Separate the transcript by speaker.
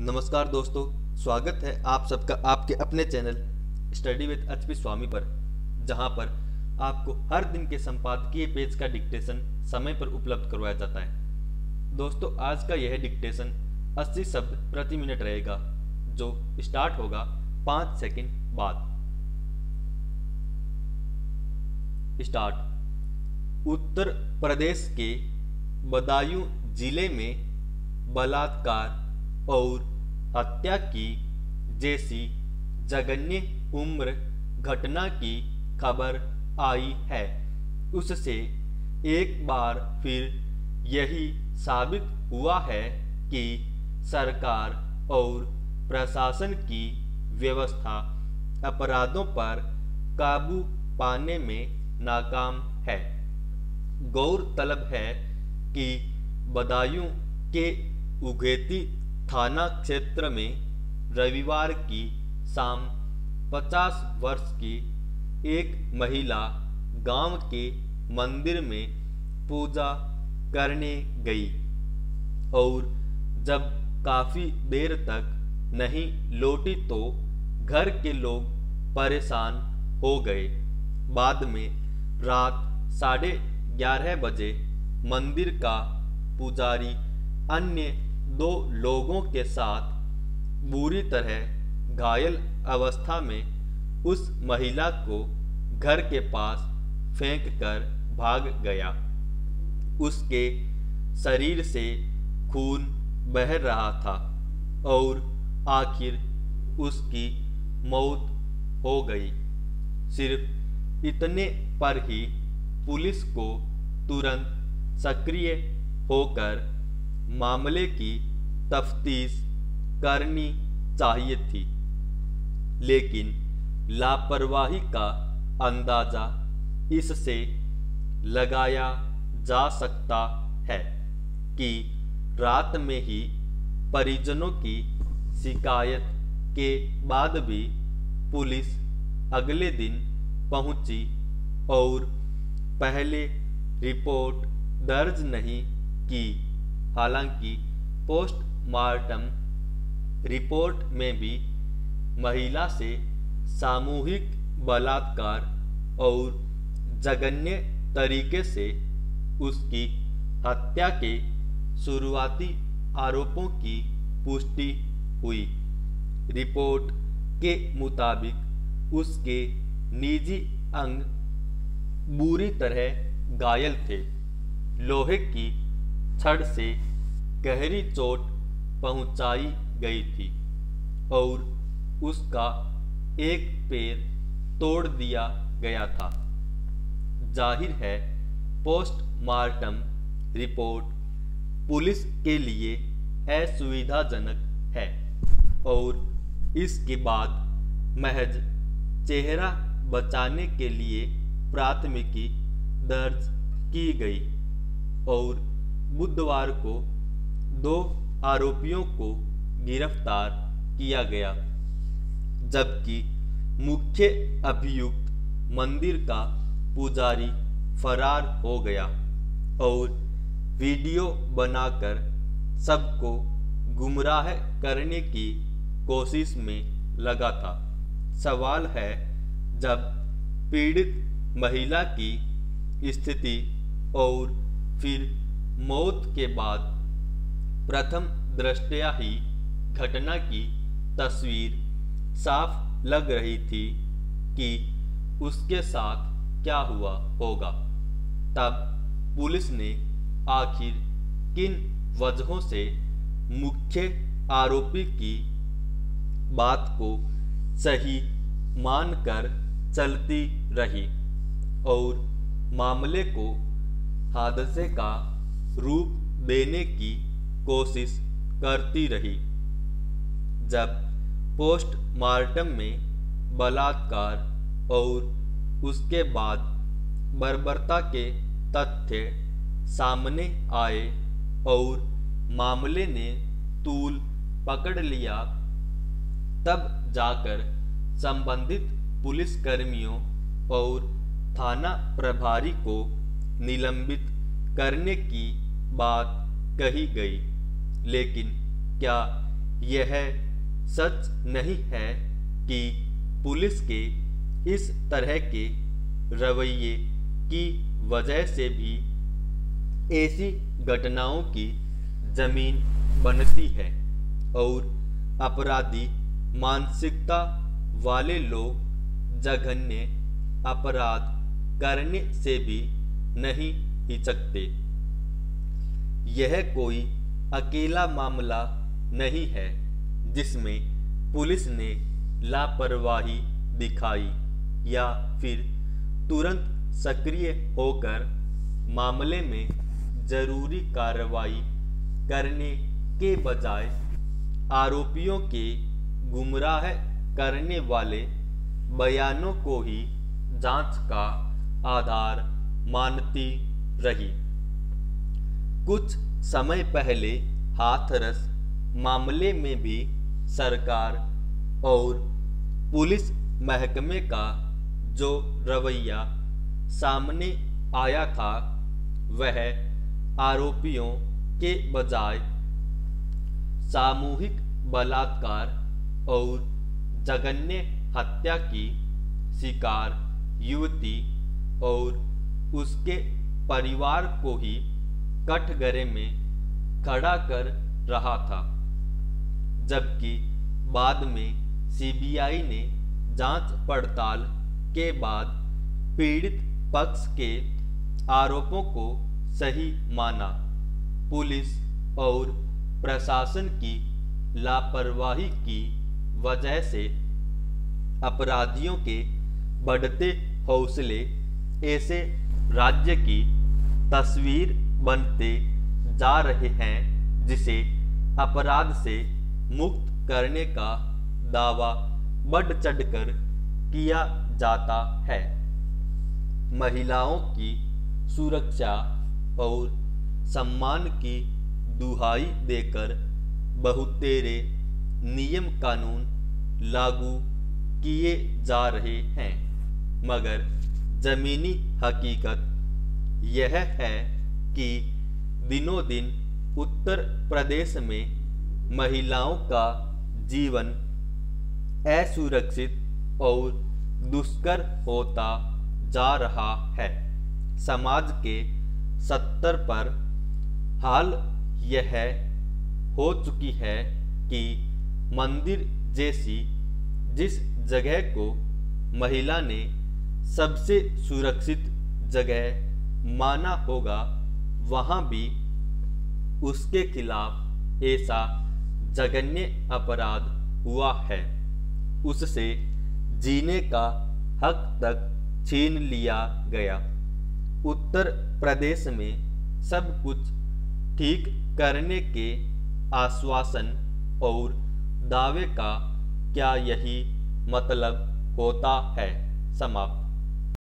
Speaker 1: नमस्कार दोस्तों, स्वागत है आप सबका आपके अपने channel study with H P Swami पर, जहाँ पर आपको हर दिन के संपादकीय पेज का डिक्टेशन समय पर उपलब्ध करवाया जाता है। दोस्तों, आज का यह डिक्टेशन 80 शब्द प्रति मिनट रहेगा, जो स्टार्ट होगा पाँच सेकंड बाद। स्टार्ट। उत्तर प्रदेश के बदायूं ज़िले में बलात्कार और हत्या की जैसी जघन्य उम्र घटना की खबर आई है। उससे एक बार फिर यही साबित हुआ है कि सरकार और प्रशासन की व्यवस्था अपराधों पर काबू पाने में नाकाम है। गौरतलब है कि बदायूं के उगेती थाना क्षेत्र में रविवार की शाम 50 वर्ष की एक महिला गाँव के मंदिर में पूजा करने गई और जब काफ़ी देर तक नहीं लौटी तो घर के लोग परेशान हो गए। बाद में रात साढ़े ग्यारह बजे मंदिर का पुजारी अन्य दो लोगों के साथ बुरी तरह घायल अवस्था में उस महिला को घर के पास फेंक कर भाग गया। उसके शरीर से खून बह रहा था और आखिर उसकी मौत हो गई। सिर्फ़ इतने पर ही पुलिस को तुरंत सक्रिय होकर मामले की तफ्तीश करनी चाहिए थी। लेकिन लापरवाही का अंदाज़ा इससे लगाया जा सकता है कि रात में ही परिजनों की शिकायत के बाद भी पुलिस अगले दिन पहुँची और पहले रिपोर्ट दर्ज नहीं की। हालाँकि पोस्टमार्टम रिपोर्ट में भी महिला से सामूहिक बलात्कार और जघन्य तरीके से उसकी हत्या के शुरुआती आरोपों की पुष्टि हुई। रिपोर्ट के मुताबिक उसके निजी अंग बुरी तरह घायल थे। लोहे की छड़ से गहरी चोट पहुंचाई गई थी और उसका एक पैर तोड़ दिया गया था। ज़ाहिर है, पोस्टमार्टम रिपोर्ट पुलिस के लिए असुविधाजनक है और इसके बाद महज चेहरा बचाने के लिए प्राथमिकी दर्ज की गई और बुधवार को दो आरोपियों को गिरफ़्तार किया गया, जबकि मुख्य अभियुक्त मंदिर का पुजारी फरार हो गया और वीडियो बनाकर सबको गुमराह करने की कोशिश में लगा था। सवाल है, जब पीड़ित महिला की स्थिति और फिर मौत के बाद प्रथम दृष्टया ही घटना की तस्वीर साफ़ लग रही थी कि उसके साथ क्या हुआ होगा। तब पुलिस ने आखिर किन वजहों से मुख्य आरोपी की बात को सही मानकर चलती रही और मामले को हादसे का रूप देने की कोशिश करती रही। जब पोस्टमार्टम में बलात्कार और उसके बाद बर्बरता के तथ्य सामने आए और मामले ने तूल पकड़ लिया, तब जाकर संबंधित पुलिसकर्मियों और थाना प्रभारी को निलंबित करने की बात कही गई, लेकिन क्या यह सच नहीं है कि पुलिस के इस तरह के रवैये की वजह से भी ऐसी घटनाओं की ज़मीन बनती है और अपराधी मानसिकता वाले लोग जघन्य अपराध करने से भी नहीं हिचकते। यह कोई अकेला मामला नहीं है जिसमें पुलिस ने लापरवाही दिखाई या फिर तुरंत सक्रिय होकर मामले में ज़रूरी कार्रवाई करने के बजाय आरोपियों के गुमराह करने वाले बयानों को ही जाँच का आधार मानती रही। कुछ समय पहले हाथरस मामले में भी सरकार और पुलिस महकमे का जो रवैया सामने आया था, वह आरोपियों के बजाय सामूहिक बलात्कार और जघन्य हत्या की शिकार युवती और उसके परिवार को ही कठघरे में खड़ा कर रहा था, जबकि बाद में सीबीआई ने जाँच पड़ताल के बाद पीड़ित पक्ष के आरोपों को सही माना। पुलिस और प्रशासन की लापरवाही की वजह से अपराधियों के बढ़ते हौसले, ऐसे राज्य की तस्वीर बनते जा रहे हैं, जिसे अपराध से मुक्त करने का दावा बढ़ चढ़कर किया जाता है। महिलाओं की सुरक्षा और सम्मान की दुहाई देकर बहुतेरे नियम कानून लागू किए जा रहे हैं, मगर जमीनी हकीकत यह है कि दिनों दिन उत्तर प्रदेश में महिलाओं का जीवन असुरक्षित और दुष्कर होता जा रहा है। समाज के सत्तर पर हाल यह हो चुकी है कि मंदिर जैसी जिस जगह को महिला ने सबसे सुरक्षित जगह माना होगा वहाँ भी उसके खिलाफ ऐसा जघन्य अपराध हुआ है। उससे जीने का हक तक छीन लिया गया। उत्तर प्रदेश में सब कुछ ठीक करने के आश्वासन और दावे का क्या यही मतलब होता है? समाप्त।